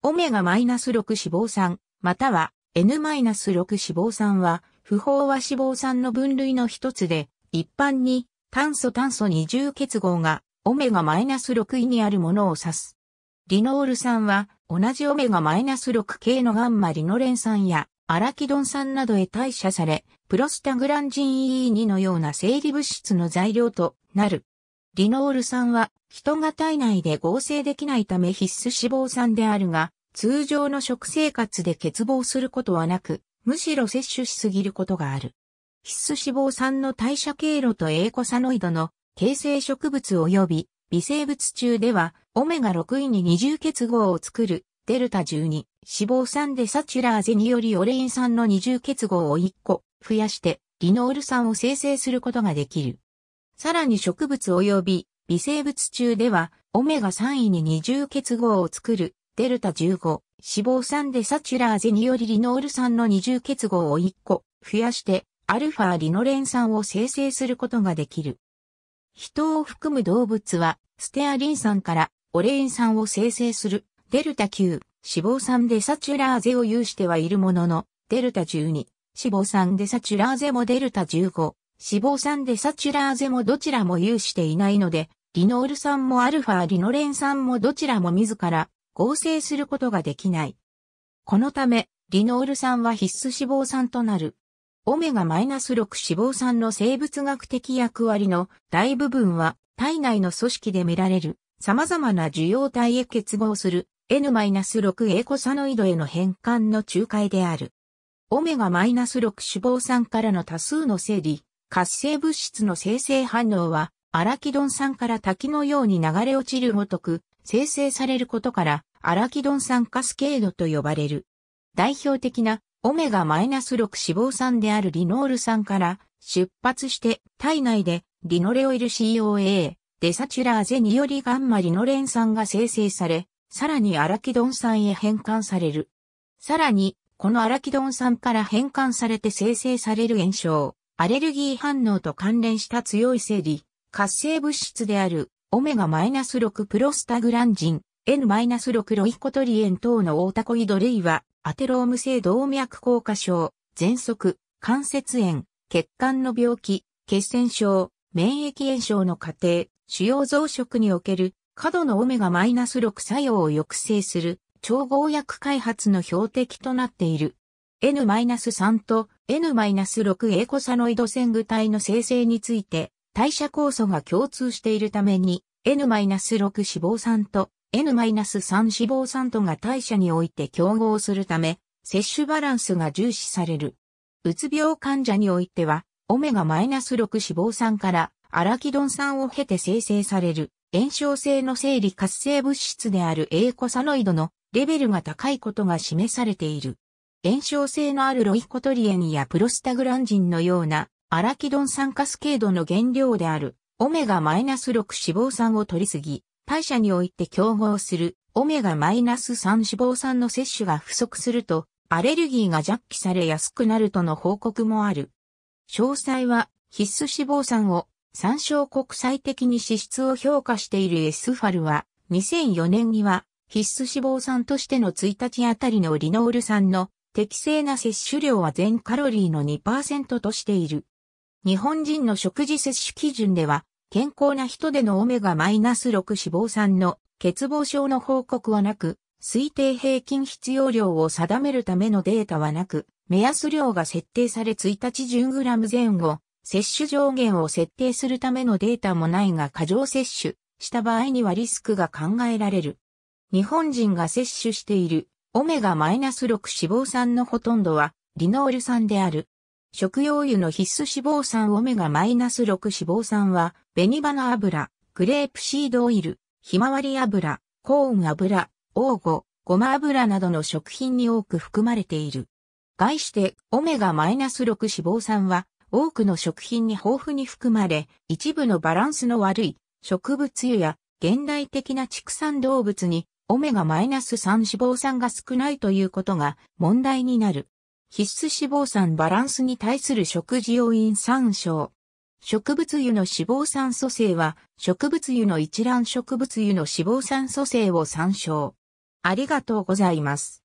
オメガ -6 脂肪酸、または N-6 脂肪酸は、不飽和脂肪酸の分類の一つで、一般に炭素炭素二重結合がオメガ -6 位にあるものを指す。リノール酸は同じオメガ -6 系のガンマリノレン酸やアラキドン酸などへ代謝され、プロスタグランジン E2 のような生理物質の材料となる。リノール酸は人が体内で合成できないため必須脂肪酸であるが、通常の食生活で欠乏することはなく、むしろ摂取しすぎることがある。必須脂肪酸の代謝経路とエーコサノイドの形成植物及び微生物中ではオメガ6位に二重結合を作るデルタ12脂肪酸でサチュラーゼによりオレイン酸の二重結合を1個増やしてリノール酸を生成することができる。さらに植物及び微生物中ではオメガ3位に二重結合を作るデルタ15脂肪酸でサチュラーゼによりリノール酸の二重結合を1個増やしてアルファリノレン酸を生成することができる。人を含む動物は、ステアリン酸からオレイン酸を生成するデルタ9脂肪酸デサチュラーゼを有してはいるものの、デルタ12脂肪酸デサチュラーゼもデルタ15脂肪酸デサチュラーゼもどちらも有していないので、リノール酸もアルファリノレン酸もどちらも自ら合成することができない。このため、リノール酸は必須脂肪酸となる。オメガ -6 脂肪酸の生物学的役割の大部分は体内の組織で見られる様々な受容体へ結合する N-6 エコサノイドへの変換の仲介である。オメガ -6 脂肪酸からの多数の生理、活性物質の生成反応はアラキドン酸から滝のように流れ落ちるごとく生成されることからアラキドン酸カスケードと呼ばれる。代表的なオメガ -6 脂肪酸であるリノール酸から出発して体内でリノレオイル COA、デサチュラーゼによりガンマリノレン酸が生成され、さらにアラキドン酸へ変換される。さらに、このアラキドン酸から変換されて生成される炎症、アレルギー反応と関連した強い生理、活性物質であるオメガ -6 プロスタグランジン、N-6 ロイコトリエン等のオータコイド類はアテローム性動脈硬化症、喘息、関節炎、血管の病気、血栓症、免疫炎症の過程、主要増殖における過度のオメガ -6 作用を抑制する超合薬開発の標的となっている。N-3 と N-6 エコサノイド線具体の生成について代謝酵素が共通しているために N-6 脂肪酸と N-3 脂肪酸とが代謝において競合するため、摂取バランスが重視される。うつ病患者においては、オメガ -6 脂肪酸からアラキドン酸を経て生成される炎症性の生理活性物質であるエコサノイドのレベルが高いことが示されている。炎症性のあるロイコトリエンやプロスタグランジンのようなアラキドン酸カスケードの原料であるオメガ -6 脂肪酸を取りすぎ、代謝において競合するオメガ -3 脂肪酸の摂取が不足すると、アレルギーが弱気されやすくなるとの報告もある。詳細は必須脂肪酸を参照国際的に脂質を評価しているエスファルは2004年には必須脂肪酸としての1日あたりのリノール酸の適正な摂取量は全カロリーの2%としている。日本人の食事摂取基準では健康な人でのオメガマイナス -6 脂肪酸の欠乏症の報告はなく、推定平均必要量を定めるためのデータはなく、目安量が設定され1日 10g 前後、摂取上限を設定するためのデータもないが過剰摂取した場合にはリスクが考えられる。日本人が摂取しているオメガ -6 脂肪酸のほとんどはリノール酸である。食用油の必須脂肪酸オメガ -6 脂肪酸は、紅花油、グレープシードオイル、ひまわり油、コーン油、オーゴ、ごま油などの食品に多く含まれている。概して、オメガ -6 脂肪酸は、多くの食品に豊富に含まれ、一部のバランスの悪い植物油や現代的な畜産動物にオメガ -3 脂肪酸が少ないということが問題になる。必須脂肪酸バランスに対する食事要因参照。植物油の脂肪酸組成は植物油の一覧植物油の脂肪酸組成を参照。ありがとうございます。